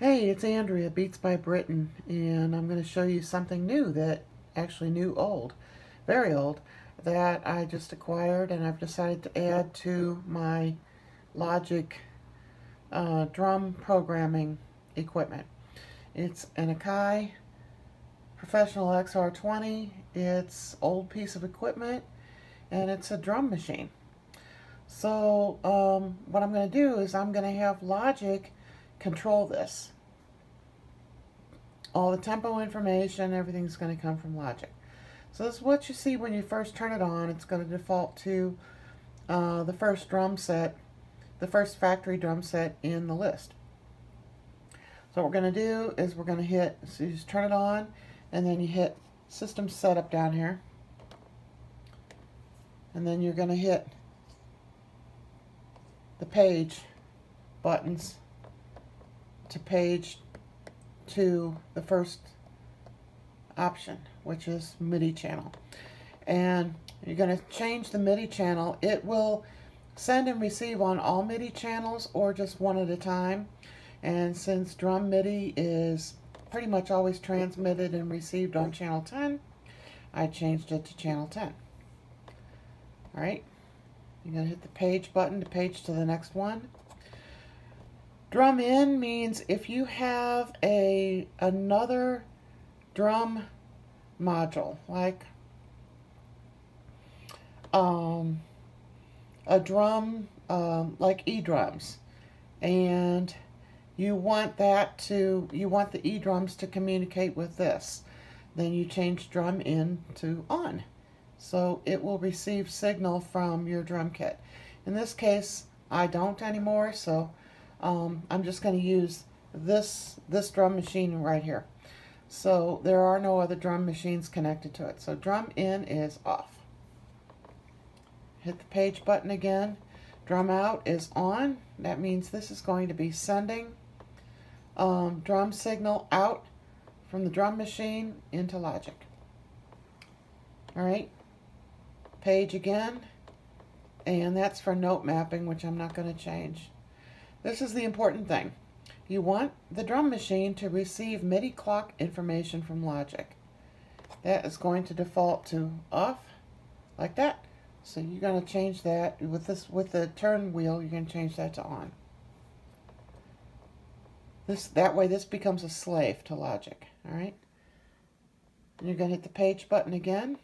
Hey, it's Andrea, Beats by Britton, and I'm going to show you something new that, actually new old, very old, that I just acquired and I've decided to add to my Logic uh, drum programming equipment. It's an Akai Professional XR20. It's old piece of equipment and it's a drum machine. So um, what I'm going to do is I'm going to have Logic control this. All the tempo information, everything's going to come from Logic. So this is what you see when you first turn it on. It's going to default to uh, the first drum set, the first factory drum set in the list. So what we're going to do is we're going to hit, so you just turn it on, and then you hit System Setup down here. And then you're going to hit the page buttons to page to the first option, which is MIDI channel. And you're going to change the MIDI channel. It will send and receive on all MIDI channels or just one at a time. And since drum MIDI is pretty much always transmitted and received on channel 10, I changed it to channel 10. Alright, you're going to hit the page button to page to the next one. Drum in means if you have a another drum module, like um, a drum um, like E-drums, and you want that to, you want the E-drums to communicate with this, then you change drum in to on. So it will receive signal from your drum kit. In this case, I don't anymore, so um, I'm just going to use this, this drum machine right here. So there are no other drum machines connected to it. So drum in is off. Hit the page button again. Drum out is on. That means this is going to be sending um, drum signal out from the drum machine into Logic. Alright, page again, and that's for note mapping, which I'm not going to change. This is the important thing. You want the drum machine to receive MIDI clock information from Logic. That is going to default to off, like that. So you're going to change that with this with the turn wheel. You're going to change that to on. This that way this becomes a slave to Logic. All right. And you're going to hit the page button again.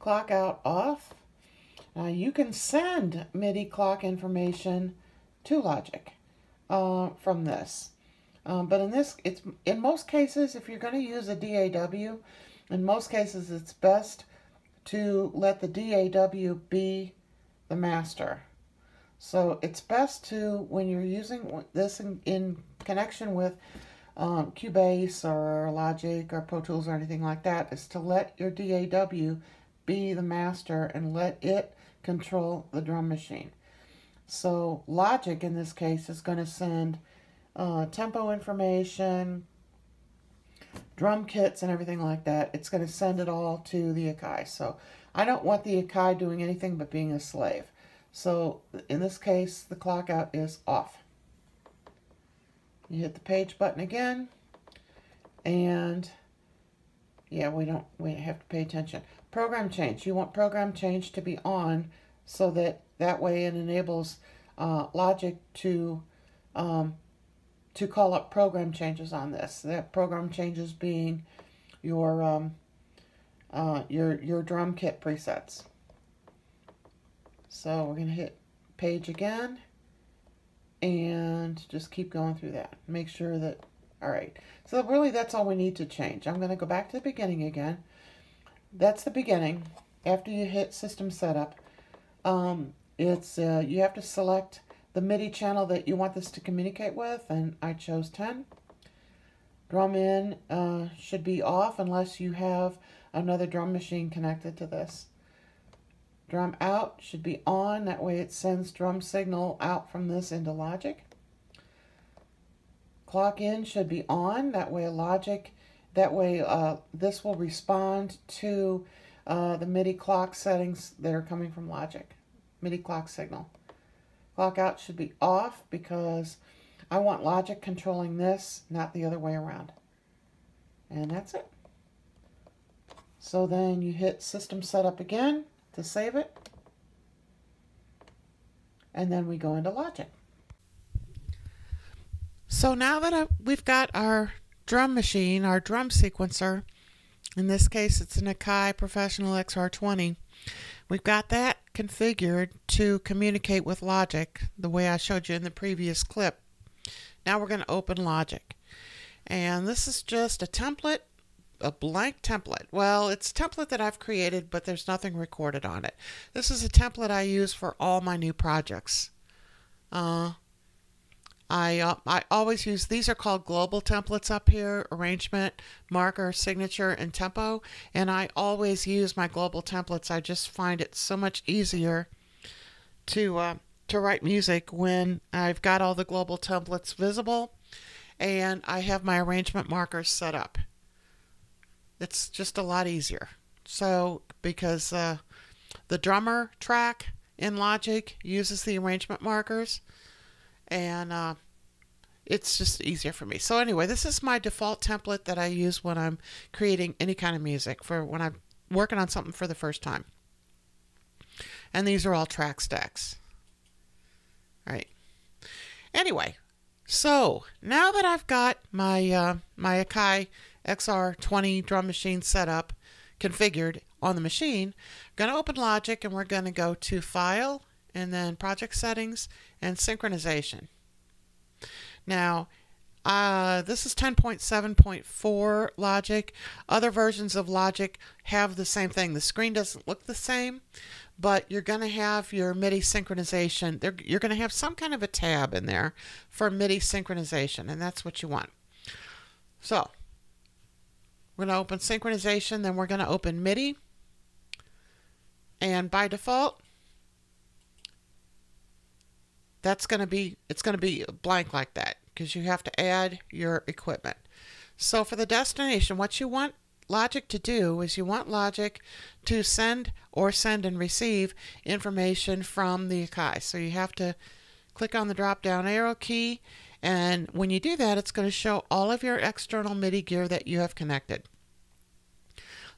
Clock out off. Now you can send MIDI clock information to Logic uh, from this. Um, but in this, it's in most cases, if you're going to use a DAW, in most cases it's best to let the DAW be the master. So it's best to, when you're using this in, in connection with um, Cubase or Logic or Pro Tools or anything like that, is to let your DAW be the master and let it control the drum machine. So Logic in this case is going to send uh, tempo information, drum kits and everything like that. It's going to send it all to the Akai. So I don't want the Akai doing anything but being a slave. So in this case, the clock out is off. You hit the page button again, and yeah, we don't, we have to pay attention. Program change. You want program change to be on so that that way it enables uh, Logic to um, to call up program changes on this. That program changes being your um, uh, your your drum kit presets. So we're to hit page again and just keep going through that. Make sure that, all right. So really that's all we need to change. I'm to go back to the beginning again. That's the beginning. After you hit system setup, um, it's uh, you have to select the MIDI channel that you want this to communicate with, and I chose 10. Drum in uh, should be off unless you have another drum machine connected to this. Drum out should be on, that way it sends drum signal out from this into Logic. Clock in should be on, that way Logic, that way uh, this will respond to uh, the MIDI clock settings that are coming from Logic. MIDI clock signal. Clock out should be off because I want Logic controlling this, not the other way around. And that's it. So then you hit System Setup again to save it. And then we go into Logic. So now that I, we've got our drum machine, our drum sequencer, in this case it's an Akai Professional XR20, we've got that configured to communicate with Logic the way I showed you in the previous clip. Now we're going to open Logic. And this is just a template, a blank template. Well, it's a template that I've created, but there's nothing recorded on it. This is a template I use for all my new projects. Uh, I, uh, I always use, these are called global templates up here, arrangement, marker, signature, and tempo. And I always use my global templates. I just find it so much easier to, uh, to write music when I've got all the global templates visible and I have my arrangement markers set up. It's just a lot easier. So, because uh, the drummer track in Logic uses the arrangement markers, and uh, it's just easier for me. So anyway, this is my default template that I use when I'm creating any kind of music for when I'm working on something for the first time. And these are all track stacks. All right. Anyway, so now that I've got my uh, my Akai XR20 drum machine set up, configured on the machine, I'm going to open Logic and we're going to go to File and then project settings and synchronization. Now, uh, this is 10.7.4 Logic. Other versions of Logic have the same thing. The screen doesn't look the same, but you're going to have your MIDI synchronization. You're going to have some kind of a tab in there for MIDI synchronization, and that's what you want. So, we're going to open synchronization, then we're going to open MIDI. And by default, that's going to be it's going to be blank like that because you have to add your equipment. So for the destination, what you want Logic to do is you want Logic to send or send and receive information from the Akai. So you have to click on the drop down arrow key and when you do that it's going to show all of your external MIDI gear that you have connected.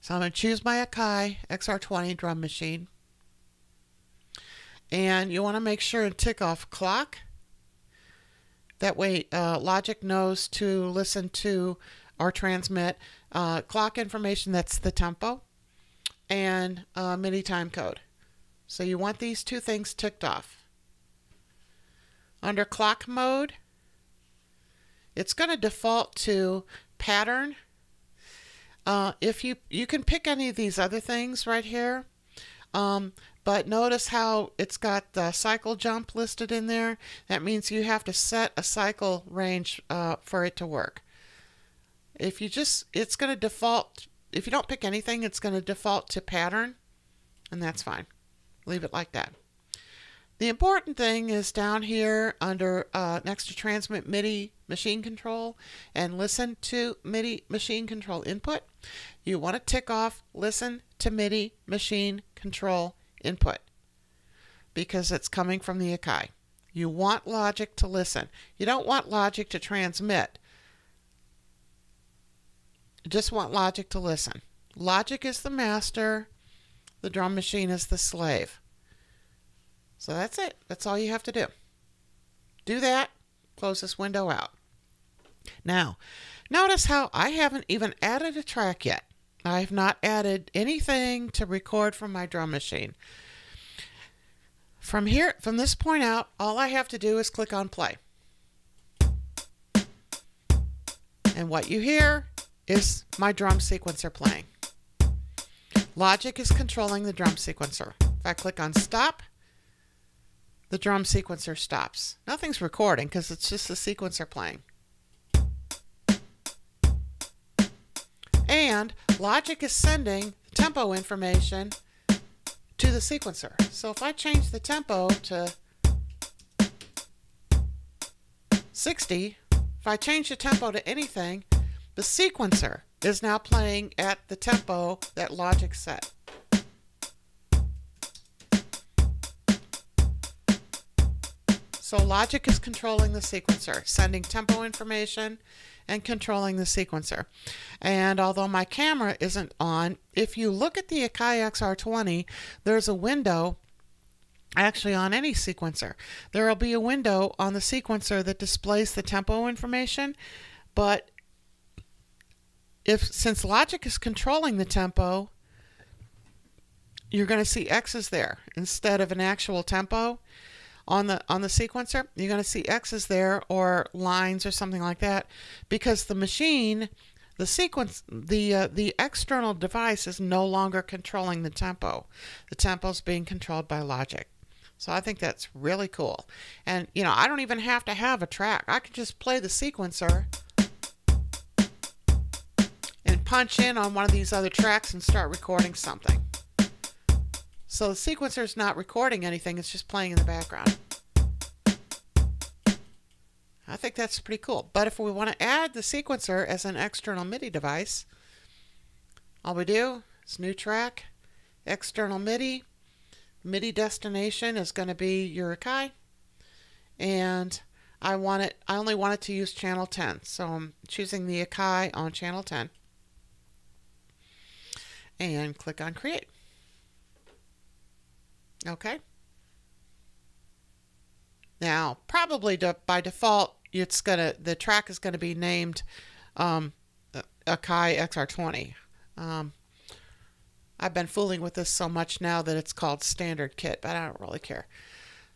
So I'm going to choose my Akai XR20 drum machine and you want to make sure and tick off clock. That way, uh, Logic knows to listen to or transmit uh, clock information that's the tempo and uh, MIDI time code. So you want these two things ticked off. Under clock mode, it's going to default to pattern. Uh, if you you can pick any of these other things right here, um, but notice how it's got the cycle jump listed in there. That means you have to set a cycle range uh, for it to work. If you just, it's going to default, if you don't pick anything, it's going to default to pattern, and that's fine. Leave it like that. The important thing is down here under uh, next to transmit MIDI machine control and listen to MIDI machine control input. You want to tick off listen to MIDI machine control input because it's coming from the Akai. You want logic to listen. You don't want logic to transmit. You just want logic to listen. Logic is the master, the drum machine is the slave. So that's it. That's all you have to do. Do that, close this window out. Now, notice how I haven't even added a track yet. I've not added anything to record from my drum machine. From here, from this point out, all I have to do is click on play. And what you hear is my drum sequencer playing. Logic is controlling the drum sequencer. If I click on stop, the drum sequencer stops. Nothing's recording because it's just the sequencer playing. And Logic is sending tempo information to the sequencer. So if I change the tempo to 60, if I change the tempo to anything, the sequencer is now playing at the tempo that Logic set. So Logic is controlling the sequencer, sending tempo information and controlling the sequencer. And although my camera isn't on, if you look at the Akai XR20, there's a window actually on any sequencer. There will be a window on the sequencer that displays the tempo information, but if since Logic is controlling the tempo, you're going to see X's there instead of an actual tempo on the on the sequencer. You're going to see X's there or lines or something like that because the machine, the sequence, the uh, the external device is no longer controlling the tempo. The tempo is being controlled by Logic. So I think that's really cool. And you know, I don't even have to have a track. I can just play the sequencer and punch in on one of these other tracks and start recording something. So the sequencer is not recording anything, it's just playing in the background. I think that's pretty cool. But if we want to add the sequencer as an external MIDI device, all we do is new track, external MIDI, MIDI destination is going to be your Akai, and I want it. I only want it to use channel 10, so I'm choosing the Akai on channel 10, and click on Create. Okay. Now, probably by default, it's gonna the track is gonna be named um, Akai XR20. Um, I've been fooling with this so much now that it's called standard kit, but I don't really care.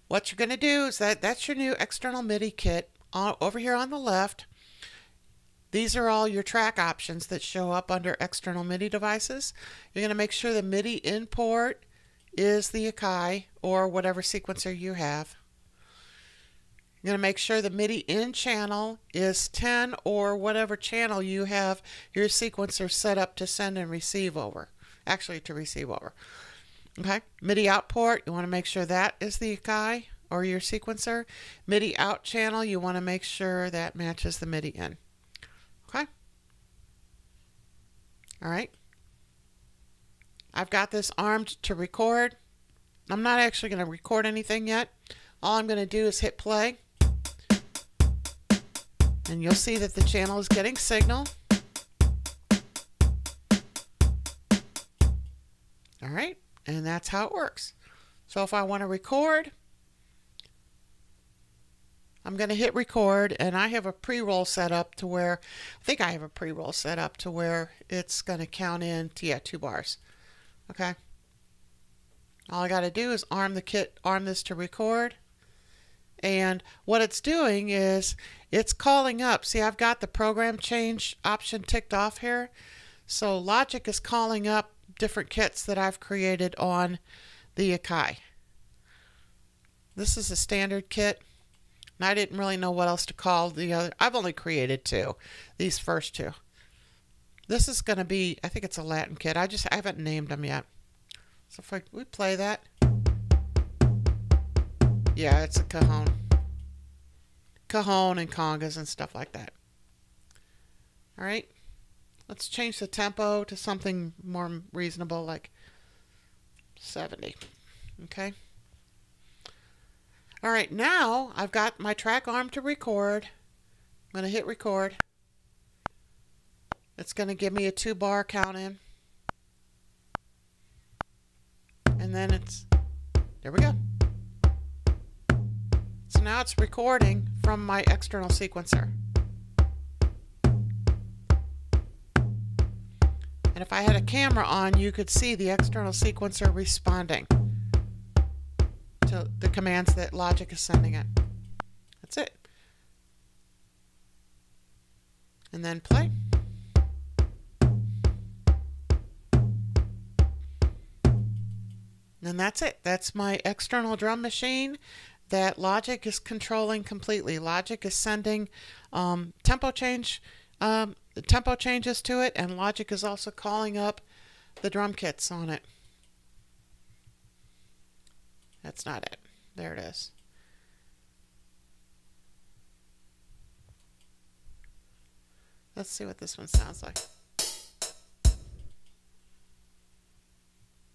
What you're gonna do is that that's your new external MIDI kit over here on the left. These are all your track options that show up under external MIDI devices. You're going to make sure the MIDI in port is the Akai or whatever sequencer you have. You're going to make sure the MIDI in channel is 10 or whatever channel you have your sequencer set up to send and receive over. Actually, to receive over. Okay, MIDI out port, you want to make sure that is the Akai or your sequencer. MIDI out channel, you want to make sure that matches the MIDI in. Okay. All right. I've got this armed to record. I'm not actually going to record anything yet. All I'm going to do is hit play. And you'll see that the channel is getting signal. All right, and that's how it works. So if I want to record, I'm going to hit record and I have a pre-roll set up to where, I think I have a pre-roll set up to where it's going to count in to, yeah, two bars. Okay. All I got to do is arm the kit, arm this to record. And what it's doing is it's calling up. See, I've got the program change option ticked off here. So Logic is calling up different kits that I've created on the Akai. This is a standard kit. And I didn't really know what else to call the other. I've only created two, these first two. This is going to be, I think it's a Latin kit. I just I haven't named them yet. So if I, we play that. Yeah, it's a cajon. Cajon and congas and stuff like that. All right. Let's change the tempo to something more reasonable like 70. Okay. All right, now I've got my track arm to record. I'm going to hit record. It's going to give me a two bar count in. And then it's, there we go. So now it's recording from my external sequencer. And if I had a camera on, you could see the external sequencer responding to the commands that Logic is sending it. That's it. And then play. And that's it. That's my external drum machine that Logic is controlling completely. Logic is sending um, tempo change um, tempo changes to it, and Logic is also calling up the drum kits on it. That's not it. There it is. Let's see what this one sounds like.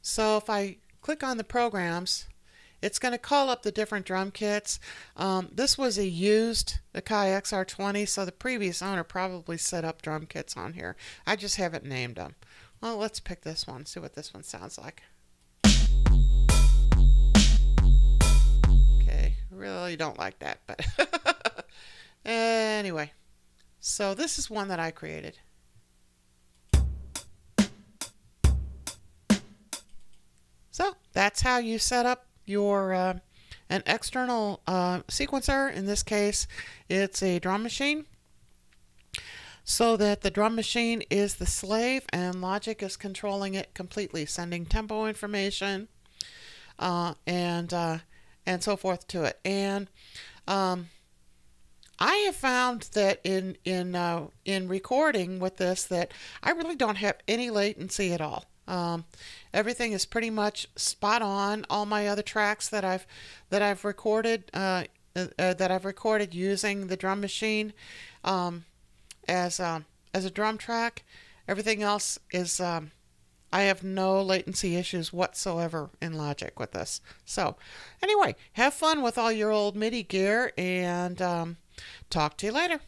So if I click on the programs it's going to call up the different drum kits. Um, this was a used Akai XR20, so the previous owner probably set up drum kits on here. I just haven't named them. Well, let's pick this one, see what this one sounds like. Okay, really don't like that, but anyway. So this is one that I created. That's how you set up your uh, an external uh, sequencer. In this case, it's a drum machine. So that the drum machine is the slave and Logic is controlling it completely, sending tempo information uh, and uh, and so forth to it. And um, I have found that in in uh, in recording with this that I really don't have any latency at all. Um, everything is pretty much spot on. All my other tracks that I've that I've recorded uh, uh, uh that I've recorded using the drum machine um, as um, as a drum track, everything else is um, I have no latency issues whatsoever in Logic with this. So, anyway, have fun with all your old MIDI gear and um, talk to you later.